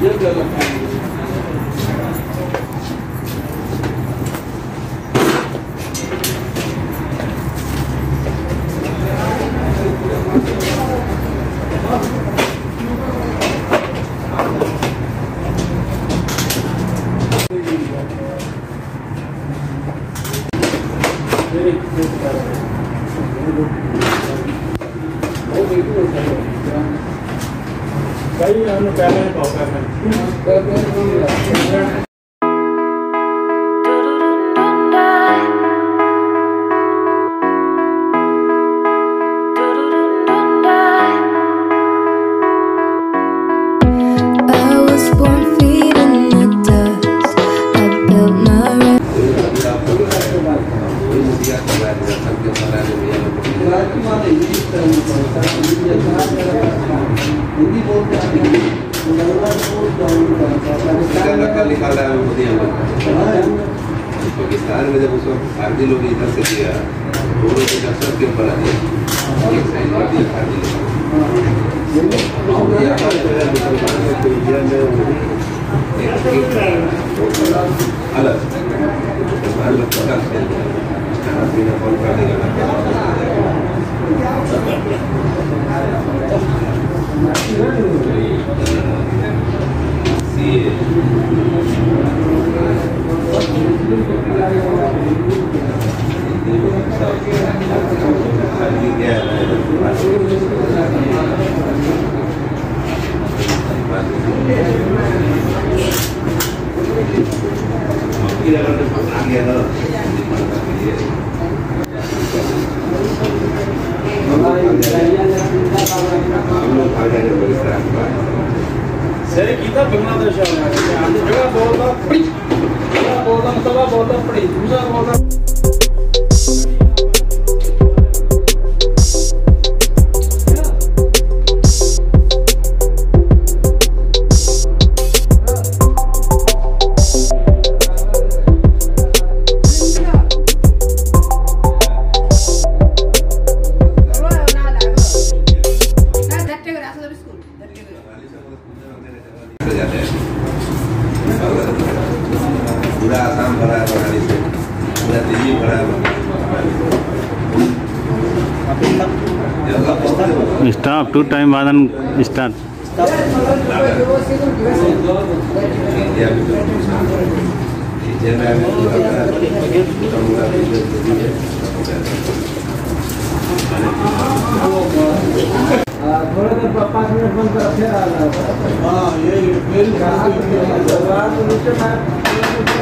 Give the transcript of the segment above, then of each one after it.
Gel gel efendim. Gracias. रखा लिखा रहा है मोदी पाकिस्तान में जब उसको भारतीय लोग इधर से दिया दोनों के नफरत के ऊपर आ लोग। तो वो एक अलग। लोग पता चल गया खाना पीना कौन कर देगा। Thank. ఆచార్య భవిస్తారు ಸರಿ ಗೀತಾ ಬಂಗ್ಲಾದೇಶ ಅಂದ್ರೆ ಜಗ ಬೋದ ಪಡಿ ಜಗ ಬೋದ ಸಭಾ ಬೋದ ಪಡಿ ಹಿಂಸಾ ಬೋದ आसाम भरा है से पूरा दिल्ली भरा है टू टाइम बाद स्टार्ट तो है। है, थोड़े देर पाँच मिनट बंद कर फिर आना हाँ ये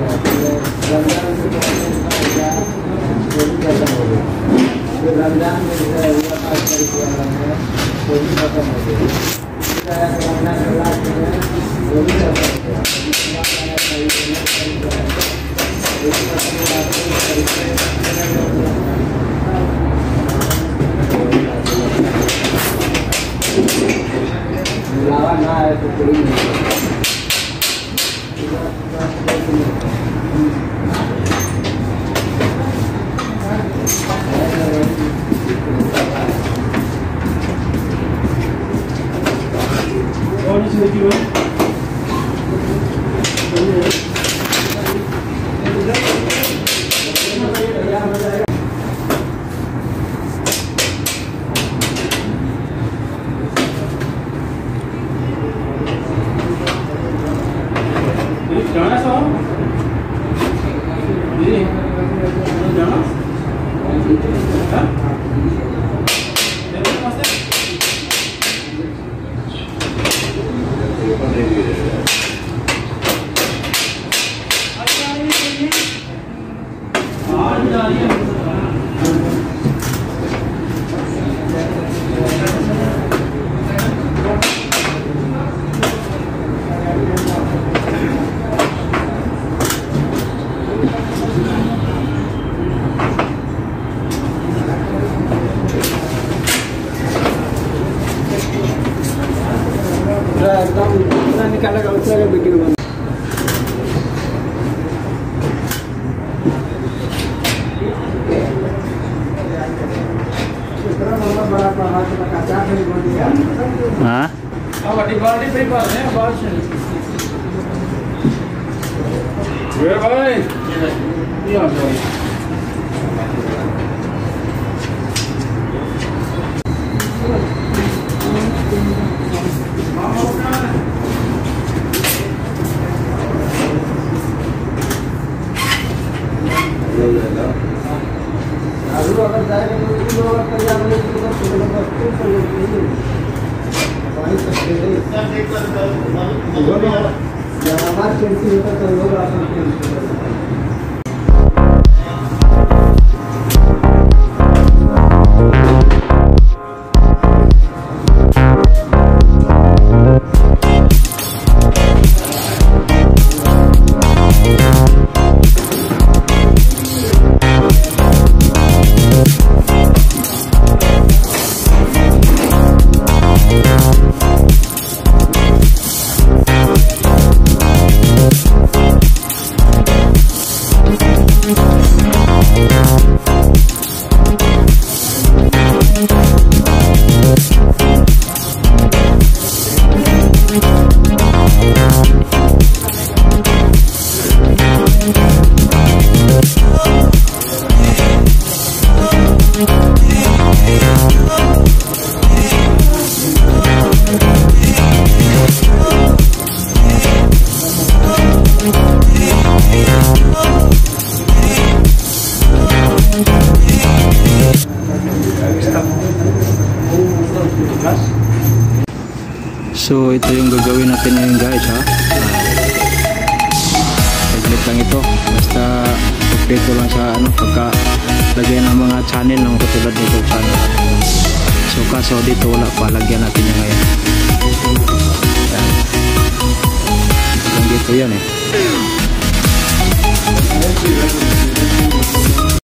रमजान से पहले वो भी खत्म हो गया फिर रमजान में जो है हुआ पाँच तारीख वाला है वो भी खत्म हो गया फिर आया कोरोना के लास्ट में वो भी खत्म हो गया अभी चुनाव आया तारीख में तारीख है वो भी खत्म हो गया तारीख में बुलावा ना आए तो कोई नहीं Olha isso daqui, olha. poderia उतरा वीडियो काचा है? हाँ है भाई। Thank So ito yung gagawin natin ngayon guys ha. Saglit lang ito. Basta update lang sa ano pagka lagay ng mga channel ng katulad nito channel. So kaso dito wala pa. Lagyan natin yan ngayon. Yan. Hanggang dito yan eh.